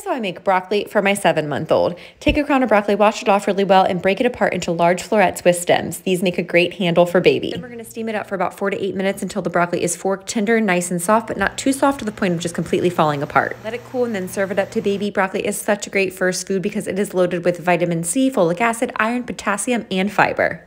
Here's how I make broccoli for my seven month old. Take a crown of broccoli, wash it off really well, and break it apart into large florets with stems. These make a great handle for baby. Then we're gonna steam it up for about four to eight minutes until the broccoli is fork tender, nice and soft, but not too soft to the point of just completely falling apart. Let it cool and then serve it up to baby. Broccoli is such a great first food because it is loaded with vitamin C, folic acid, iron, potassium, and fiber.